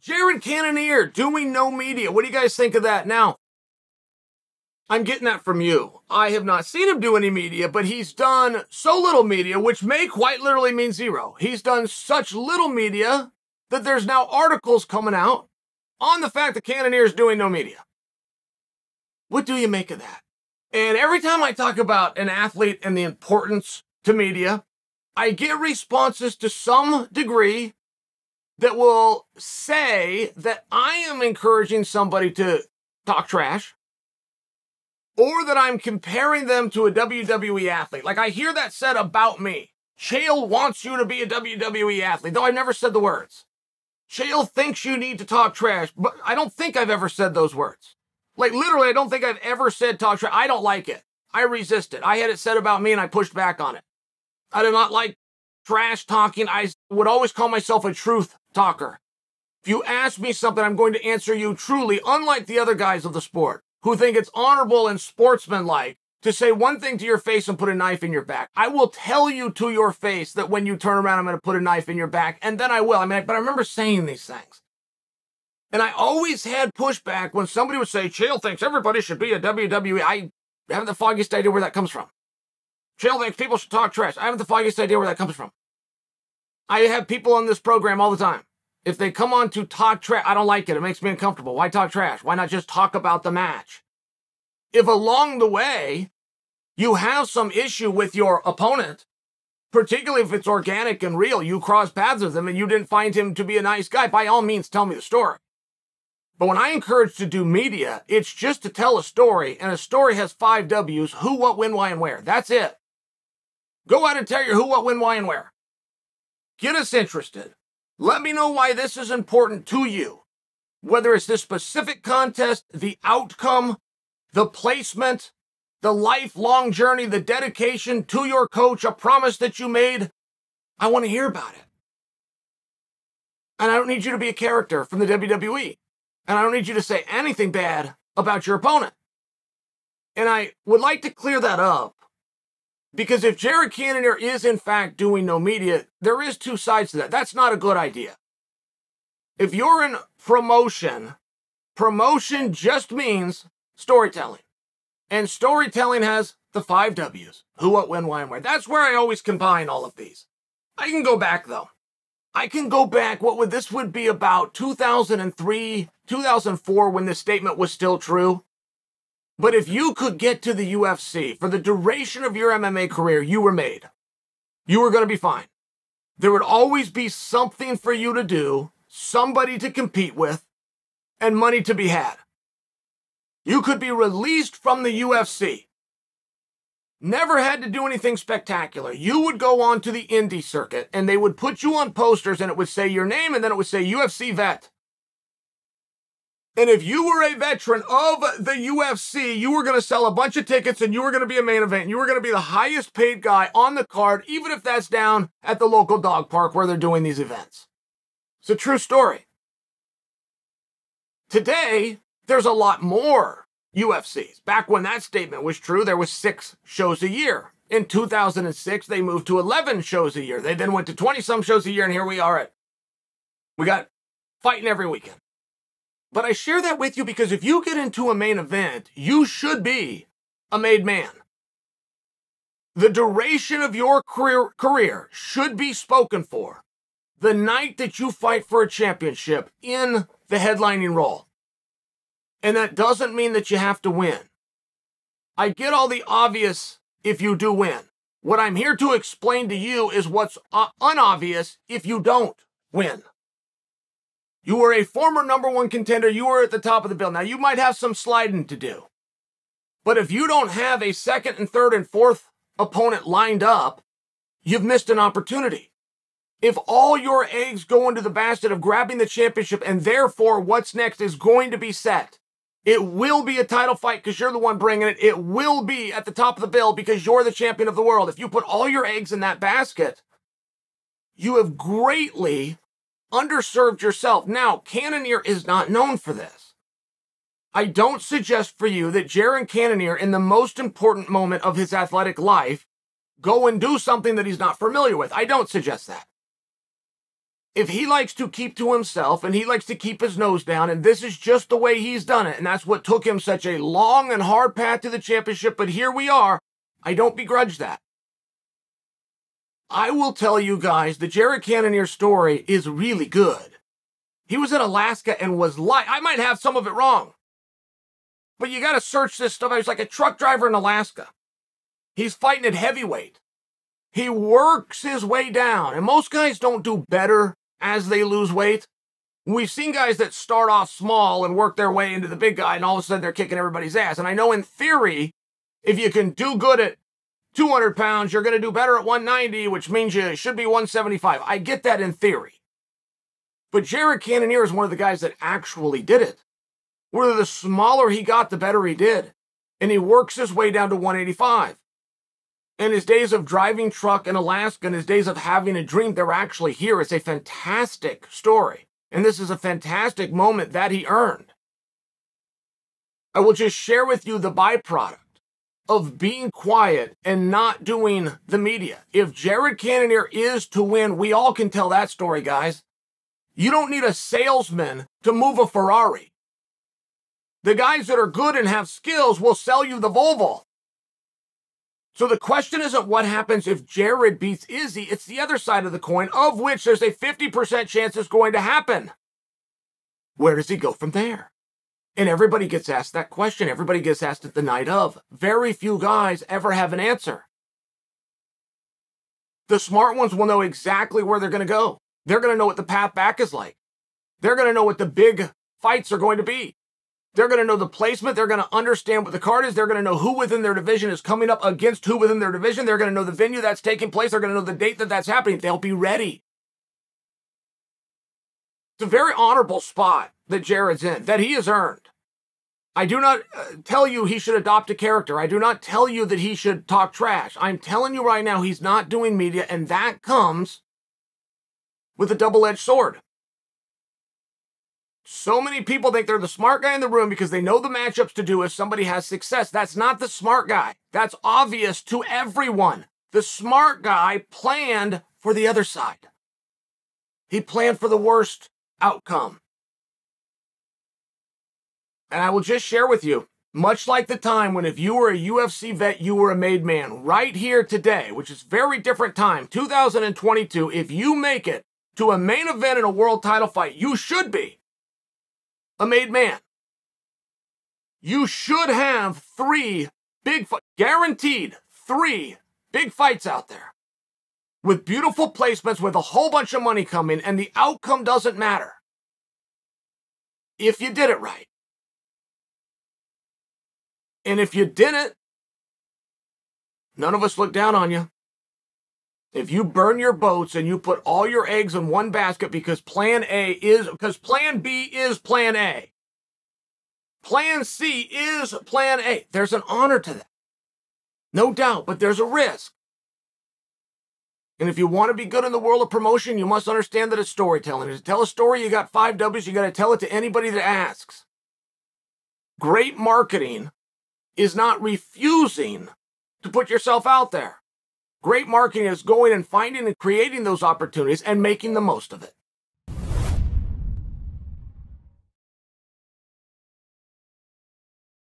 Jared Cannonier doing no media. What do you guys think of that? Now, I'm getting that from you. I have not seen him do any media, but he's done so little media, which may quite literally mean zero. He's done such little media that there's now articles coming out on the fact that Cannonier is doing no media. What do you make of that? And every time I talk about an athlete and the importance to media, I get responses to some degree that will say that I am encouraging somebody to talk trash or that I'm comparing them to a WWE athlete. Like I hear that said about me. Chael wants you to be a WWE athlete, though I've never said the words. Chael thinks you need to talk trash, but I don't think I've ever said those words. Like literally, I don't think I've ever said talk trash. I don't like it. I resist it. I had it said about me and I pushed back on it. I do not like trash talking. I would always call myself a truth talker. If you ask me something, I'm going to answer you truly, unlike the other guys of the sport who think it's honorable and sportsmanlike to say one thing to your face and put a knife in your back. I will tell you to your face that when you turn around, I'm going to put a knife in your back, and then I will. I mean, but I remember saying these things. And I always had pushback when somebody would say, Chael thinks everybody should be a WWE. I haven't the foggiest idea where that comes from. Chael thinks people should talk trash. I haven't the foggiest idea where that comes from. I have people on this program all the time. If they come on to talk trash, I don't like it. It makes me uncomfortable. Why talk trash? Why not just talk about the match? If along the way you have some issue with your opponent, particularly if it's organic and real, you cross paths with him and you didn't find him to be a nice guy, by all means, tell me the story. But when I encourage to do media, it's just to tell a story, and a story has five W's who, what, when, why, and where. That's it. Go out and tell your who, what, when, why, and where. Get us interested. Let me know why this is important to you. Whether it's this specific contest, the outcome, the placement, the lifelong journey, the dedication to your coach, a promise that you made, I want to hear about it. And I don't need you to be a character from the WWE. And I don't need you to say anything bad about your opponent. And I would like to clear that up because if Jared Cannonier is in fact doing no media, there is two sides to that. That's not a good idea. If you're in promotion, promotion just means storytelling. And storytelling has the five W's who, what, when, why, and where. That's where I always combine all of these. I can go back though. I can go back. What would this would be about 2003, 2004 when this statement was still true? But if you could get to the UFC for the duration of your MMA career, you were made. You were going to be fine. There would always be something for you to do, somebody to compete with, and money to be had. You could be released from the UFC never had to do anything spectacular. You would go on to the indie circuit and they would put you on posters and it would say your name and then it would say UFC vet. And if you were a veteran of the UFC, you were going to sell a bunch of tickets and you were going to be a main event. You were going to be the highest paid guy on the card, even if that's down at the local dog park where they're doing these events. It's a true story. Today, there's a lot more UFCs. Back when that statement was true, there was six shows a year. In 2006, they moved to 11 shows a year. They then went to 20 some shows a year, and here we are at. We got fighting every weekend. But I share that with you because if you get into a main event, you should be a made man. The duration of your career, career should be spoken for the night that you fight for a championship in the headlining role. And that doesn't mean that you have to win. I get all the obvious if you do win. What I'm here to explain to you is what's uh, unobvious if you don't win. You were a former number one contender. You were at the top of the bill. Now, you might have some sliding to do. But if you don't have a second and third and fourth opponent lined up, you've missed an opportunity. If all your eggs go into the basket of grabbing the championship and therefore what's next is going to be set, it will be a title fight because you're the one bringing it. It will be at the top of the bill because you're the champion of the world. If you put all your eggs in that basket, you have greatly underserved yourself. Now, Cannonier is not known for this. I don't suggest for you that Jared Cannonier, in the most important moment of his athletic life, go and do something that he's not familiar with. I don't suggest that. if he likes to keep to himself and he likes to keep his nose down, and this is just the way he's done it, and that's what took him such a long and hard path to the championship, but here we are, I don't begrudge that. I will tell you guys the Jared Cannonier story is really good. He was in Alaska and was like, I might have some of it wrong, but you got to search this stuff. He was like a truck driver in Alaska. He's fighting at heavyweight. He works his way down, and most guys don't do better as they lose weight. We've seen guys that start off small and work their way into the big guy, and all of a sudden they're kicking everybody's ass. And I know in theory, if you can do good at 200 pounds, you're going to do better at 190, which means you should be 175. I get that in theory. But Jared Cannonier is one of the guys that actually did it. Where the smaller he got, the better he did. And he works his way down to 185. And his days of driving truck in Alaska and his days of having a dream, they're actually here. It's a fantastic story. And this is a fantastic moment that he earned. I will just share with you the byproduct of being quiet and not doing the media. If Jared Cannonier is to win, we all can tell that story, guys. You don't need a salesman to move a Ferrari. The guys that are good and have skills will sell you the Volvo. So the question isn't what happens if Jared beats Izzy, it's the other side of the coin, of which there's a 50% chance it's going to happen. Where does he go from there? And everybody gets asked that question. Everybody gets asked it the night of. Very few guys ever have an answer. The smart ones will know exactly where they're going to go. They're going to know what the path back is like. They're going to know what the big fights are going to be. They're going to know the placement. They're going to understand what the card is. They're going to know who within their division is coming up against who within their division. They're going to know the venue that's taking place. They're going to know the date that that's happening. They'll be ready. It's a very honorable spot that Jared's in, that he has earned. I do not uh, tell you he should adopt a character. I do not tell you that he should talk trash. I'm telling you right now he's not doing media, and that comes with a double edged sword. So many people think they're the smart guy in the room because they know the matchups to do if somebody has success. That's not the smart guy. That's obvious to everyone. The smart guy planned for the other side. He planned for the worst outcome. And I will just share with you, much like the time when if you were a UFC vet, you were a made man, right here today, which is very different time, 2022, if you make it to a main event in a world title fight, you should be a made man. You should have three big, guaranteed three big fights out there with beautiful placements, with a whole bunch of money coming, and the outcome doesn't matter if you did it right. And if you didn't, none of us look down on you. If you burn your boats and you put all your eggs in one basket because plan A is, because plan B is plan A. Plan C is plan A. There's an honor to that. No doubt, but there's a risk. And if you want to be good in the world of promotion, you must understand that it's storytelling. To tell a story, you got five W's, you got to tell it to anybody that asks. Great marketing is not refusing to put yourself out there. Great marketing is going and finding and creating those opportunities and making the most of it.